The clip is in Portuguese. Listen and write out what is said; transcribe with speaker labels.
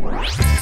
Speaker 1: Música